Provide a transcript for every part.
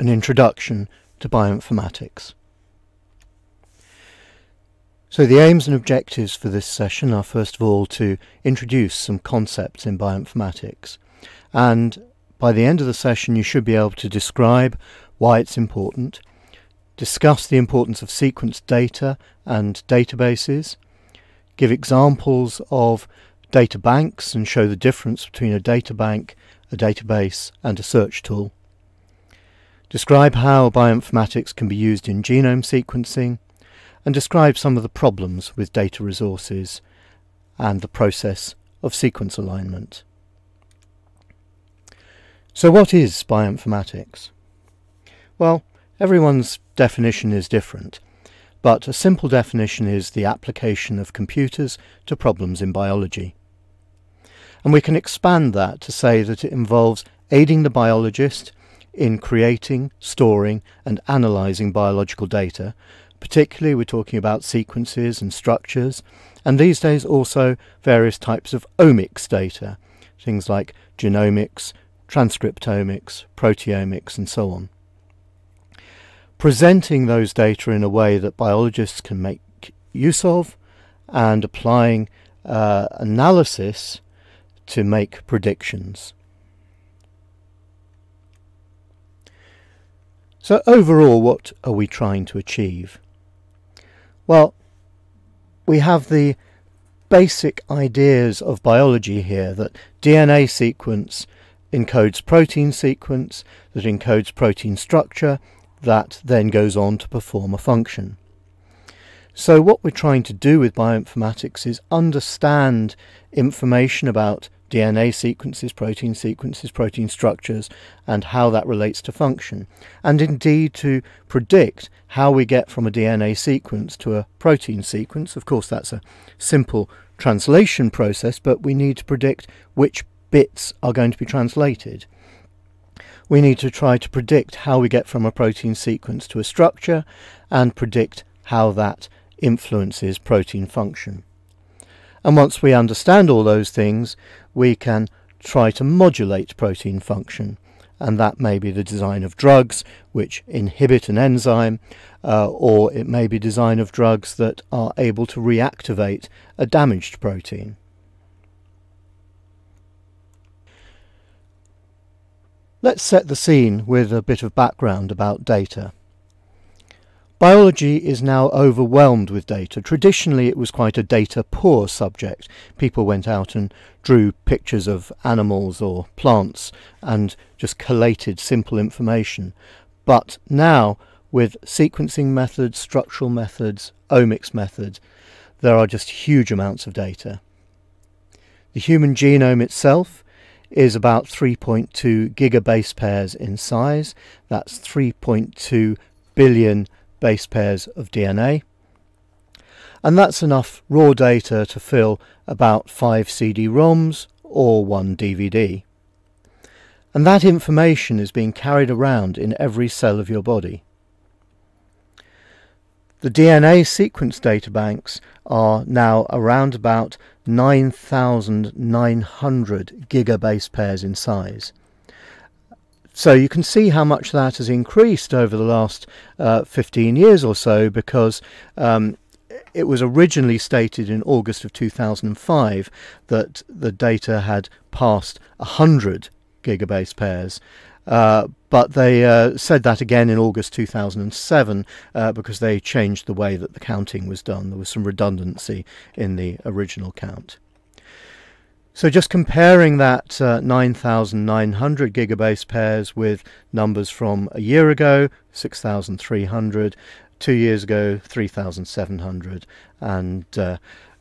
an introduction to bioinformatics. So the aims and objectives for this session are first of all to introduce some concepts in bioinformatics and by the end of the session you should be able to describe why it's important, discuss the importance of sequence data and databases, give examples of data banks and show the difference between a data bank, a database and a search tool, describe how bioinformatics can be used in genome sequencing, and describe some of the problems with data resources and the process of sequence alignment. So what is bioinformatics? Well, everyone's definition is different, but a simple definition is the application of computers to problems in biology. And we can expand that to say that it involves aiding the biologist in creating, storing and analysing biological data. Particularly we're talking about sequences and structures and these days also various types of omics data, things like genomics, transcriptomics, proteomics and so on. Presenting those data in a way that biologists can make use of and applying uh, analysis to make predictions. So overall, what are we trying to achieve? Well, we have the basic ideas of biology here that DNA sequence encodes protein sequence, that encodes protein structure, that then goes on to perform a function. So what we're trying to do with bioinformatics is understand information about DNA sequences, protein sequences, protein structures, and how that relates to function, and indeed to predict how we get from a DNA sequence to a protein sequence. Of course, that's a simple translation process, but we need to predict which bits are going to be translated. We need to try to predict how we get from a protein sequence to a structure and predict how that influences protein function. And once we understand all those things, we can try to modulate protein function. And that may be the design of drugs which inhibit an enzyme, uh, or it may be design of drugs that are able to reactivate a damaged protein. Let's set the scene with a bit of background about data. Biology is now overwhelmed with data. Traditionally, it was quite a data poor subject. People went out and drew pictures of animals or plants and just collated simple information. But now, with sequencing methods, structural methods, omics methods, there are just huge amounts of data. The human genome itself is about 3.2 gigabase pairs in size. That's 3.2 billion base pairs of DNA. And that's enough raw data to fill about 5 CD-ROMs or one DVD. And that information is being carried around in every cell of your body. The DNA sequence databanks are now around about 9,900 gigabase pairs in size. So you can see how much that has increased over the last uh, 15 years or so because um, it was originally stated in August of 2005 that the data had passed 100 gigabase pairs. Uh, but they uh, said that again in August 2007 uh, because they changed the way that the counting was done. There was some redundancy in the original count. So just comparing that uh, 9,900 gigabase pairs with numbers from a year ago, 6,300, two years ago, 3,700, and uh,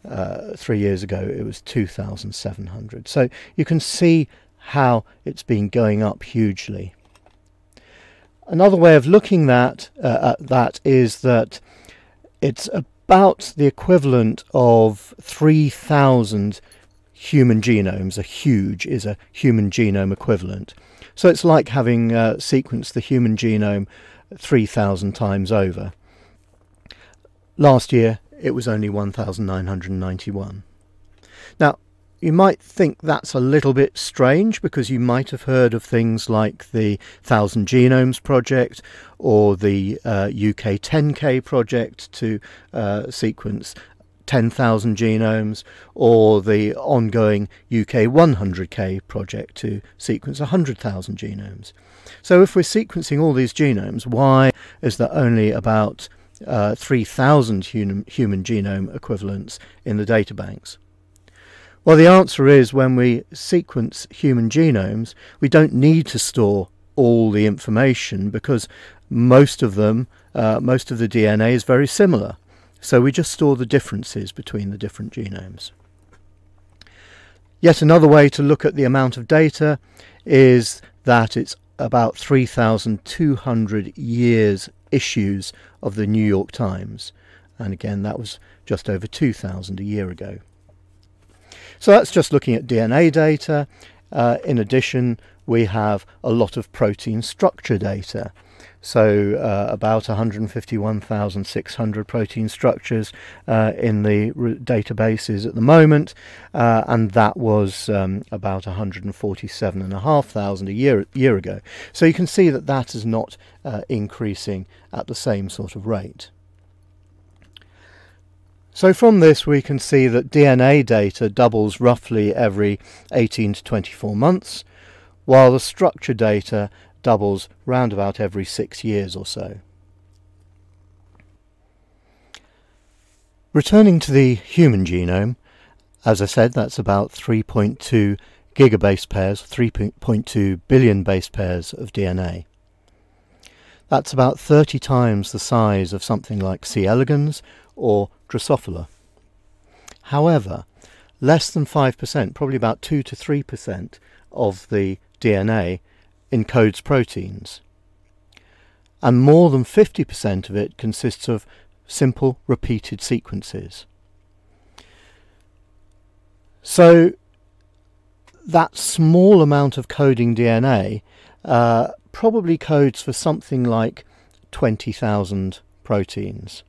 uh, three years ago it was 2,700. So you can see how it's been going up hugely. Another way of looking at, uh, at that is that it's about the equivalent of 3,000 human genomes, a HuGE is a human genome equivalent. So it's like having uh, sequenced the human genome 3,000 times over. Last year it was only 1,991. Now, you might think that's a little bit strange because you might have heard of things like the Thousand Genomes Project or the uh, UK 10K project to uh, sequence 10,000 genomes or the ongoing UK 100k project to sequence 100,000 genomes. So if we're sequencing all these genomes, why is there only about uh, 3,000 human, human genome equivalents in the databanks? Well, the answer is when we sequence human genomes, we don't need to store all the information because most of them, uh, most of the DNA is very similar. So we just store the differences between the different genomes. Yet another way to look at the amount of data is that it's about 3,200 years issues of the New York Times. And again, that was just over 2,000 a year ago. So that's just looking at DNA data. Uh, in addition, we have a lot of protein structure data. So uh, about 151,600 protein structures uh, in the databases at the moment, uh, and that was um, about 147,500 a year year ago. So you can see that that is not uh, increasing at the same sort of rate. So from this we can see that DNA data doubles roughly every 18 to 24 months, while the structure data doubles round about every six years or so. Returning to the human genome, as I said, that's about 3.2 gigabase pairs, 3.2 billion base pairs of DNA. That's about 30 times the size of something like C. elegans or Drosophila. However, less than 5%, probably about 2 to 3% of the DNA encodes proteins. And more than 50% of it consists of simple repeated sequences. So that small amount of coding DNA uh, probably codes for something like 20,000 proteins.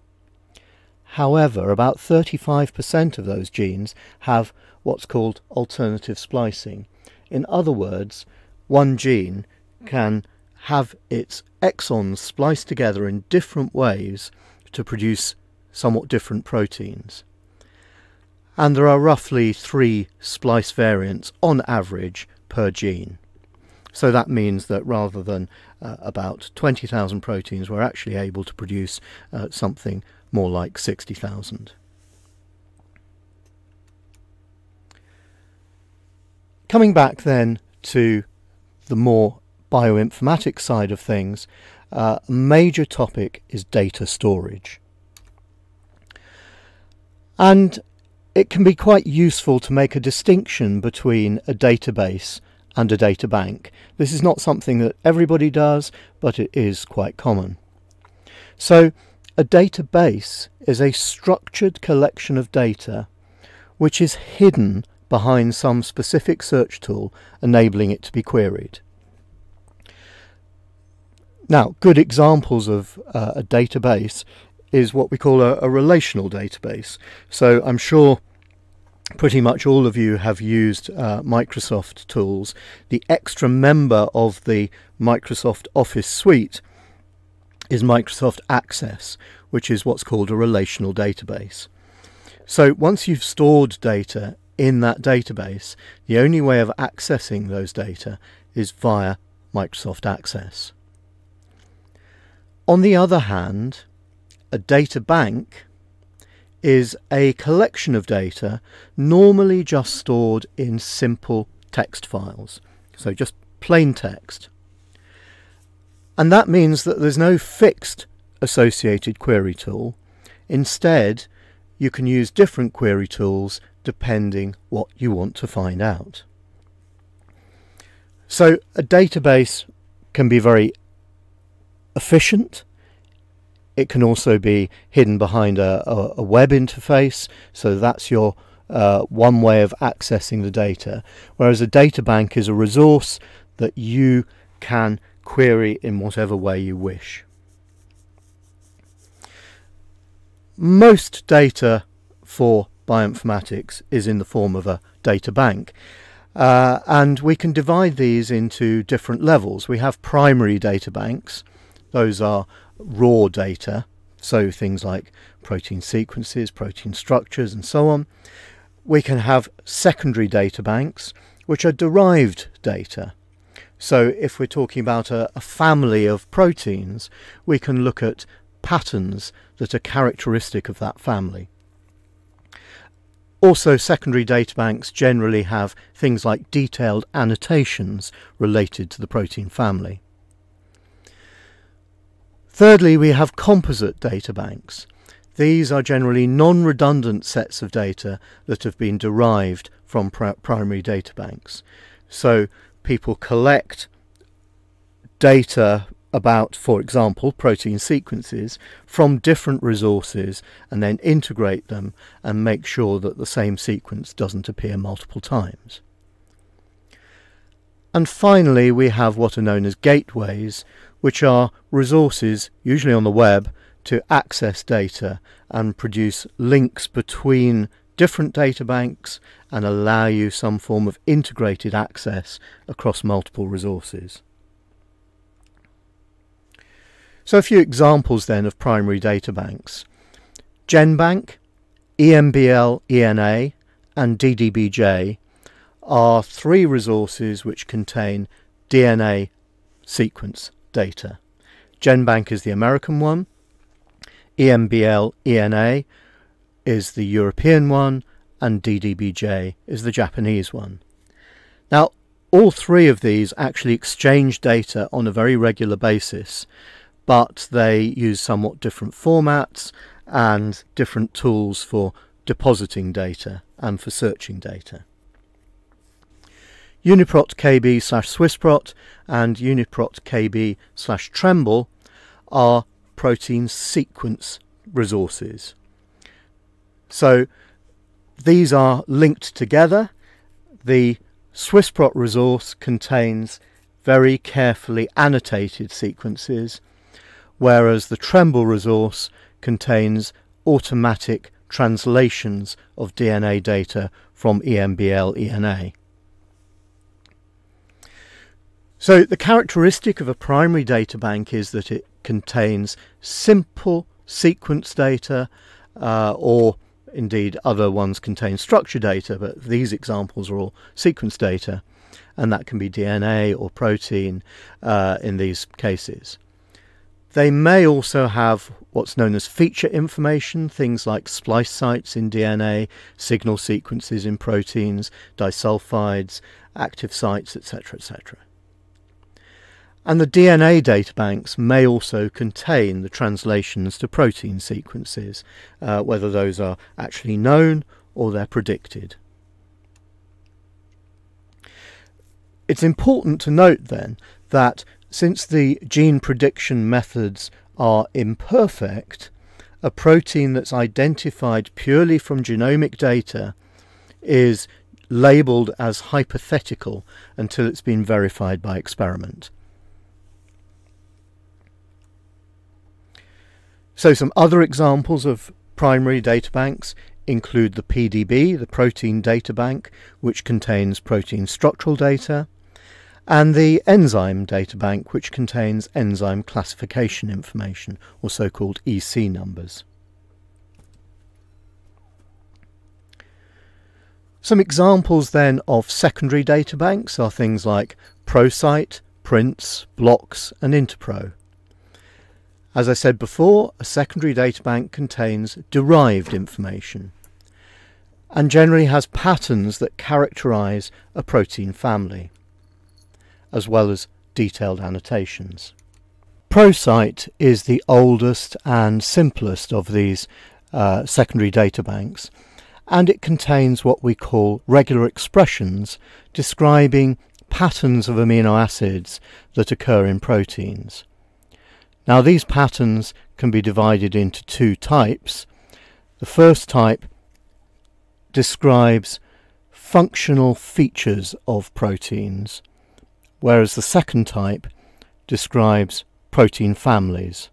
However, about 35% of those genes have what's called alternative splicing. In other words, one gene can have its exons spliced together in different ways to produce somewhat different proteins. And there are roughly three splice variants on average per gene. So that means that rather than uh, about 20,000 proteins, we're actually able to produce uh, something more like 60,000. Coming back then to the more bioinformatics side of things, uh, a major topic is data storage. And it can be quite useful to make a distinction between a database and a data bank. This is not something that everybody does, but it is quite common. So a database is a structured collection of data which is hidden behind some specific search tool enabling it to be queried. Now, good examples of uh, a database is what we call a, a, relational database. So I'm sure pretty much all of you have used uh, Microsoft tools. The extra member of the Microsoft Office suite is Microsoft Access, which is what's called a relational database. So once you've stored data in that database, the only way of accessing those data is via Microsoft Access. On the other hand, a data bank is a collection of data normally just stored in simple text files, so just plain text. And that means that there's no fixed associated query tool. Instead, you can use different query tools depending what you want to find out. So a database can be very efficient. It can also be hidden behind a, a, a web interface, so that's your uh, one way of accessing the data. Whereas a data bank is a resource that you can query in whatever way you wish. Most data for bioinformatics is in the form of a data bank. Uh, and we can divide these into different levels. We have primary data banks. Those are raw data, so things like protein sequences, protein structures, and so on. We can have secondary data banks, which are derived data. So if we're talking about a, a family of proteins, we can look at patterns that are characteristic of that family. Also, secondary databanks generally have things like detailed annotations related to the protein family. Thirdly, we have composite databanks. These are generally non-redundant sets of data that have been derived from pr primary databanks. So people collect data about, for example, protein sequences from different resources and then integrate them and make sure that the same sequence doesn't appear multiple times. And finally, we have what are known as gateways, which are resources, usually on the web, to access data and produce links between different data banks and allow you some form of integrated access across multiple resources. So a few examples then of primary data banks. GenBank, EMBL ENA and DDBJ are three resources which contain DNA sequence data. GenBank is the American one, EMBL ENA is the European one, and DDBJ is the Japanese one. Now, all three of these actually exchange data on a very regular basis but they use somewhat different formats and different tools for depositing data and for searching data. Uniprot KB slash Swissprot and Uniprot KB slash TrEMBL are protein sequence resources. So these are linked together. The Swissprot resource contains very carefully annotated sequences whereas the TrEMBL resource contains automatic translations of DNA data from EMBL ENA. So the characteristic of a primary data bank is that it contains simple sequence data uh, or indeed other ones contain structure data but these examples are all sequence data and that can be DNA or protein uh, in these cases. They may also have what's known as feature information, things like splice sites in DNA, signal sequences in proteins, disulfides, active sites, etc., etc. And the DNA databanks may also contain the translations to protein sequences, uh, whether those are actually known or they're predicted. It's important to note then that since the gene prediction methods are imperfect, a protein that's identified purely from genomic data is labelled as hypothetical until it's been verified by experiment. So some other examples of primary databanks include the PDB, the Protein Data Bank, which contains protein structural data, and the enzyme databank which contains enzyme classification information, or so-called EC numbers. Some examples then of secondary databanks are things like ProSite, Prints, Blocks and Interpro. As I said before, a secondary databank contains derived information and generally has patterns that characterize a protein family as well as detailed annotations. ProSite is the oldest and simplest of these uh, secondary databanks and it contains what we call regular expressions describing patterns of amino acids that occur in proteins. Now these patterns can be divided into two types. The first type describes functional features of proteins whereas the second type describes protein families.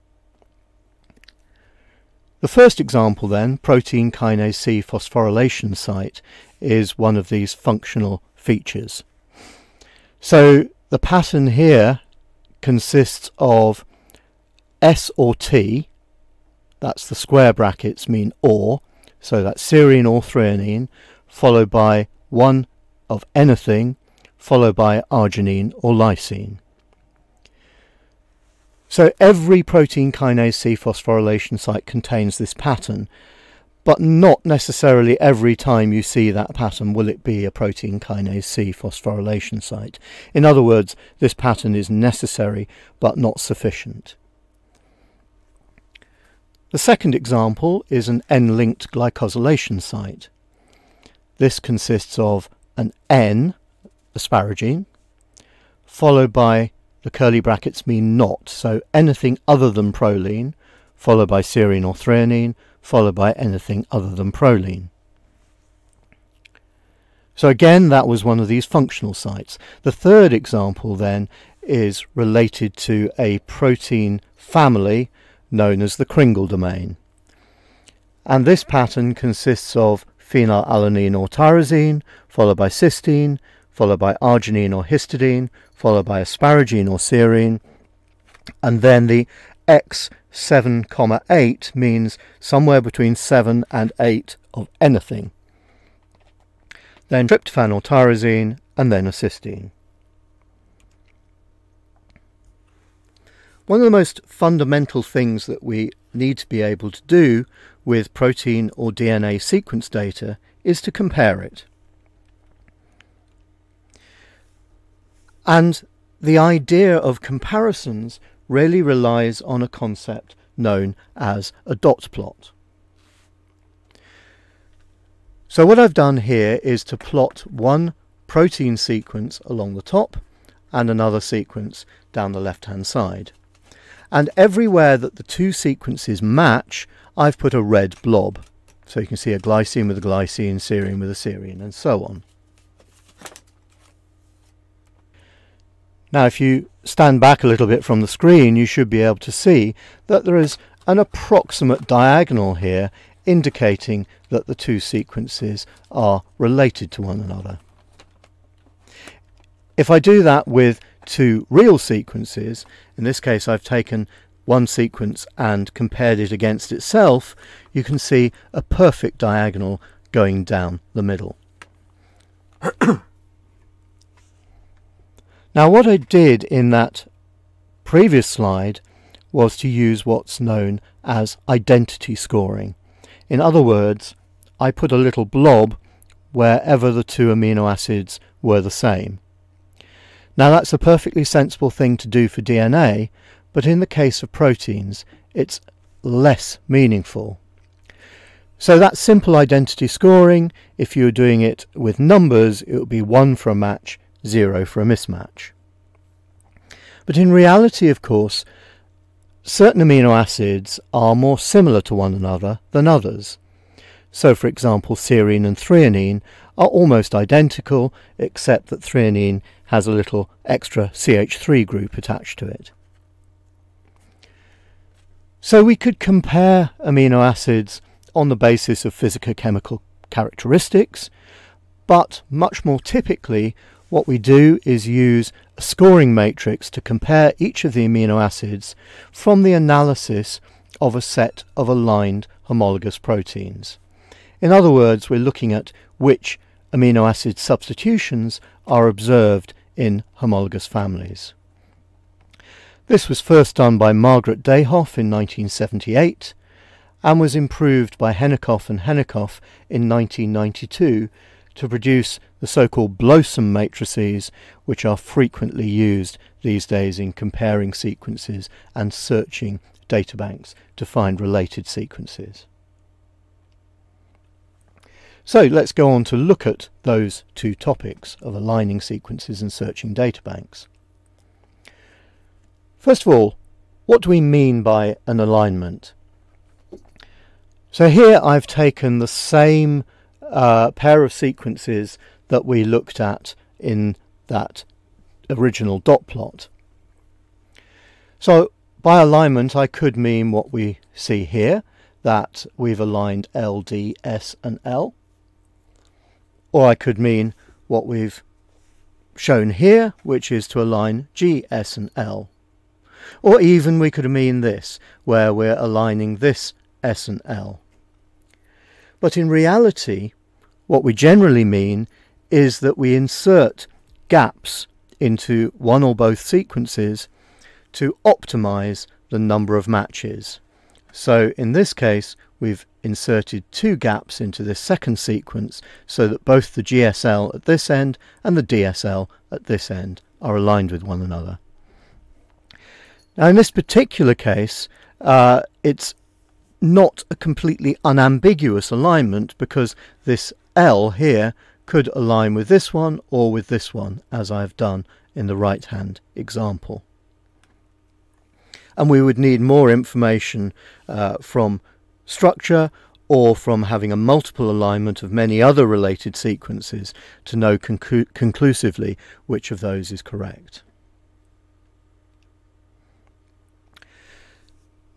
The first example then, protein kinase C phosphorylation site, is one of these functional features. So the pattern here consists of S or T, that's the square brackets mean or, so that's serine or threonine, followed by one of anything, followed by arginine or lysine. So every protein kinase C phosphorylation site contains this pattern, but not necessarily every time you see that pattern will it be a protein kinase C phosphorylation site. In other words, this pattern is necessary but not sufficient. The second example is an N-linked glycosylation site. This consists of an N, asparagine, followed by the curly brackets mean not, so anything other than proline, followed by serine or threonine, followed by anything other than proline. So again, that was one of these functional sites. The third example then is related to a protein family known as the Kringle domain. And this pattern consists of phenylalanine or tyrosine, followed by cysteine, followed by arginine or histidine, followed by asparagine or serine, and then the X7, comma 8 means somewhere between 7 and 8 of anything. Then tryptophan or tyrosine, and then a cysteine. One of the most fundamental things that we need to be able to do with protein or DNA sequence data is to compare it. And the idea of comparisons really relies on a concept known as a dot plot. So what I've done here is to plot one protein sequence along the top and another sequence down the left hand side and everywhere that the two sequences match I've put a red blob so you can see a glycine with a glycine, serine with a serine and so on. Now if you stand back a little bit from the screen you should be able to see that there is an approximate diagonal here indicating that the two sequences are related to one another. If I do that with two real sequences. In this case I've taken one sequence and compared it against itself, you can see a perfect diagonal going down the middle. Now what I did in that previous slide was to use what's known as identity scoring. In other words, I put a little blob wherever the two amino acids were the same. Now that's a perfectly sensible thing to do for DNA, but in the case of proteins, it's less meaningful. So that simple identity scoring, if you were doing it with numbers, it would be 1 for a match, 0 for a mismatch. But in reality, of course, certain amino acids are more similar to one another than others. So for example, serine and threonine are almost identical, except that threonine has a little extra CH3 group attached to it. So we could compare amino acids on the basis of physicochemical characteristics, but much more typically what we do is use a scoring matrix to compare each of the amino acids from the analysis of a set of aligned homologous proteins. In other words, we're looking at which amino acid substitutions are observed in homologous families. This was first done by Margaret Dayhoff in 1978 and was improved by Henikoff and Henikoff in 1992 to produce the so-called BLOSUM matrices which are frequently used these days in comparing sequences and searching databanks to find related sequences. So let's go on to look at those two topics of aligning sequences and searching databanks. First of all, what do we mean by an alignment? So here I've taken the same uh, pair of sequences that we looked at in that original dot plot. So by alignment I could mean what we see here, that we've aligned L, D, S and L. Or I could mean what we've shown here, which is to align G, S and L. Or even we could mean this, where we're aligning this S and L. But in reality, what we generally mean is that we insert gaps into one or both sequences to optimize the number of matches. So in this case, we've inserted two gaps into this second sequence so that both the GSL at this end and the DSL at this end are aligned with one another. Now in this particular case, uh, it's not a completely unambiguous alignment because this L here could align with this one or with this one as I've done in the right hand example. And we would need more information uh, from structure or from having a multiple alignment of many other related sequences to know conclu conclusively which of those is correct.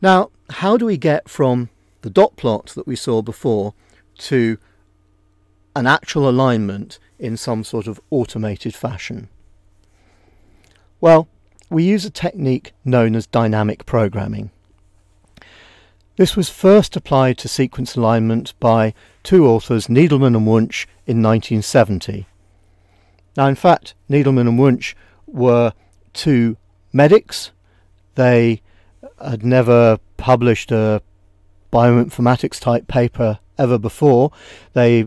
Now, how do we get from the dot plot that we saw before to an actual alignment in some sort of automated fashion? Well, we use a technique known as dynamic programming. This was first applied to sequence alignment by two authors, Needleman and Wunsch, in 1970. Now, in fact, Needleman and Wunsch were two medics. They had never published a bioinformatics type paper ever before. They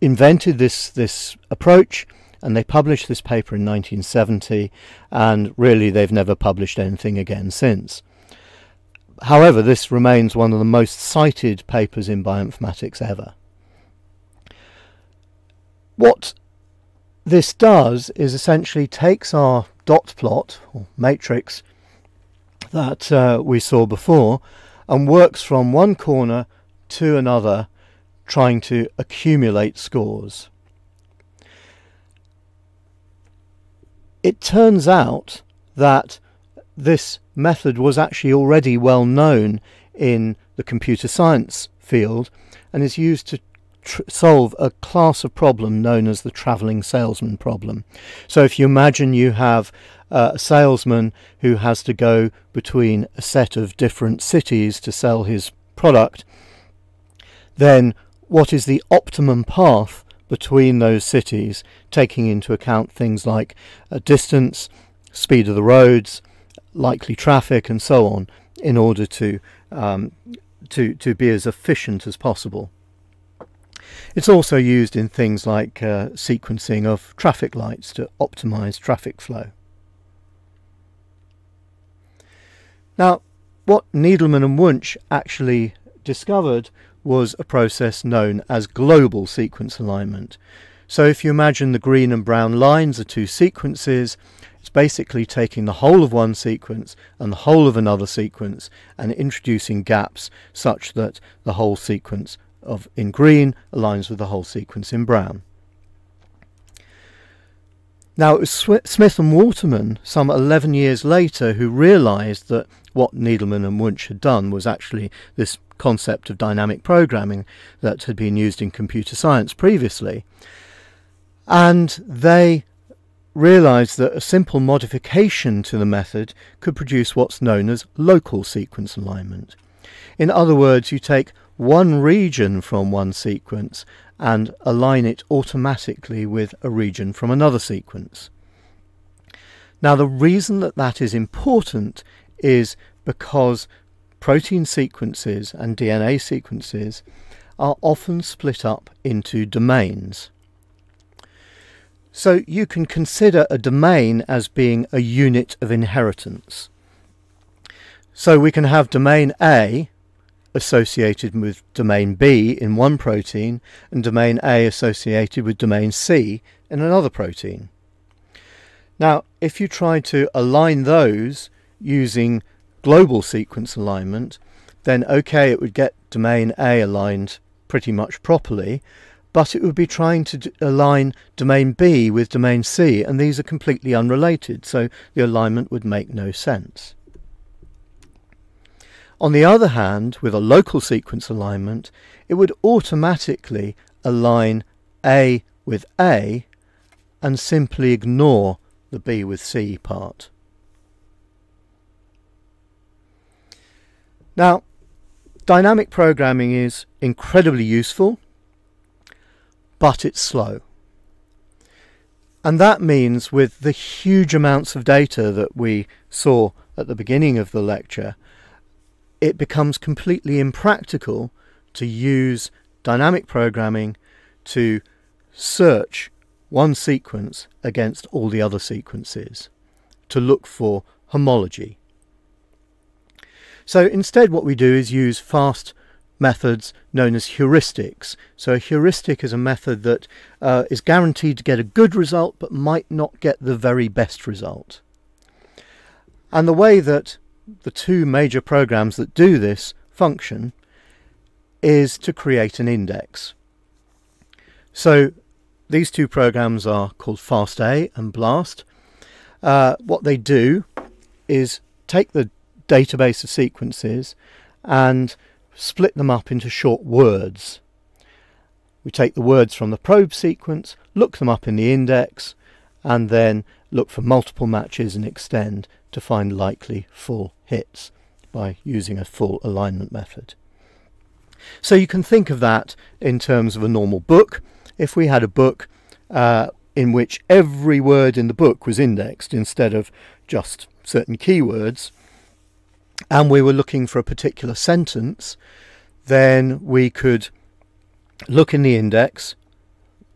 invented this this approach and they published this paper in 1970 and really they've never published anything again since. However, this remains one of the most cited papers in bioinformatics ever. What this does is essentially takes our dot plot or matrix that uh, we saw before and works from one corner to another trying to accumulate scores. It turns out that this method was actually already well known in the computer science field and is used to solve a class of problem known as the travelling salesman problem. So if you imagine you have uh, a salesman who has to go between a set of different cities to sell his product, then what is the optimum path between those cities, taking into account things like uh, distance, speed of the roads, likely traffic, and so on, in order to um, to to be as efficient as possible. It's also used in things like uh, sequencing of traffic lights to optimize traffic flow. Now, what Needleman and Wunsch actually discovered was a process known as global sequence alignment. So if you imagine the green and brown lines are two sequences, it's basically taking the whole of one sequence and the whole of another sequence and introducing gaps such that the whole sequence of in green aligns with the whole sequence in brown. Now it was Smith and Waterman some 11 years later who realised that what Needleman and Wunsch had done was actually this concept of dynamic programming that had been used in computer science previously. And they realised that a simple modification to the method could produce what's known as local sequence alignment. In other words, you take one region from one sequence and align it automatically with a region from another sequence. Now the reason that that is important is because protein sequences and DNA sequences are often split up into domains. So you can consider a domain as being a unit of inheritance. So we can have domain A associated with domain B in one protein and domain A associated with domain C in another protein. Now, if you try to align those using global sequence alignment, then okay, it would get domain A aligned pretty much properly, but it would be trying to align domain B with domain C, and these are completely unrelated, so the alignment would make no sense. On the other hand, with a local sequence alignment, it would automatically align A with A and simply ignore the B with C part. Now, dynamic programming is incredibly useful, but it's slow. And that means with the huge amounts of data that we saw at the beginning of the lecture, it becomes completely impractical to use dynamic programming to search one sequence against all the other sequences to look for homology. So instead what we do is use fast methods known as heuristics. So a heuristic is a method that uh, is guaranteed to get a good result but might not get the very best result. And the way that the two major programs that do this function is to create an index. So these two programs are called FastA and BLAST. Uh, what they do is take the database of sequences and split them up into short words. We take the words from the probe sequence, look them up in the index, and then look for multiple matches and extend to find likely full hits by using a full alignment method. So you can think of that in terms of a normal book. If we had a book uh, in which every word in the book was indexed instead of just certain keywords, and we were looking for a particular sentence, then we could look in the index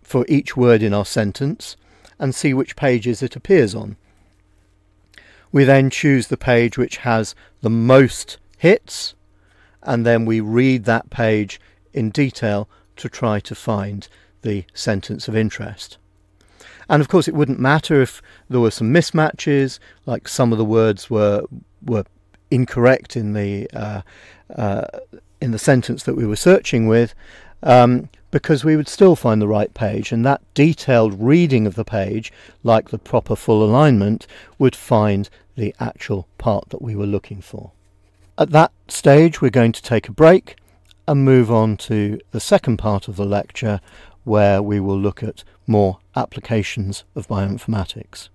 for each word in our sentence and see which pages it appears on. We then choose the page which has the most hits and then we read that page in detail to try to find the sentence of interest. And of course it wouldn't matter if there were some mismatches, like some of the words were were incorrect in the uh, uh, in the sentence that we were searching with, um, because we would still find the right page, and that detailed reading of the page, like the proper full alignment, would find the actual part that we were looking for. At that stage, we're going to take a break and move on to the second part of the lecture, where we will look at more applications of bioinformatics.